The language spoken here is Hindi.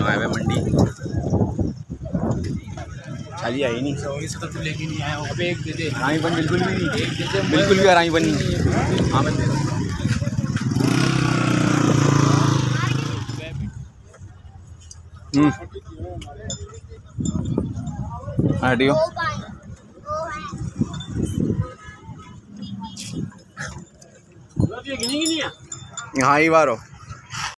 जो आए हुए मंडी। छाली आई नहीं। सौ इसका तो लेके नहीं आया अब एक दे दे। हरामी बन बिल्कुल भी नहीं। बिल्कुल भी हरामी बन नहीं। हाँ मैं हम्म। हाँ ठीक हाँ? ही बार हो।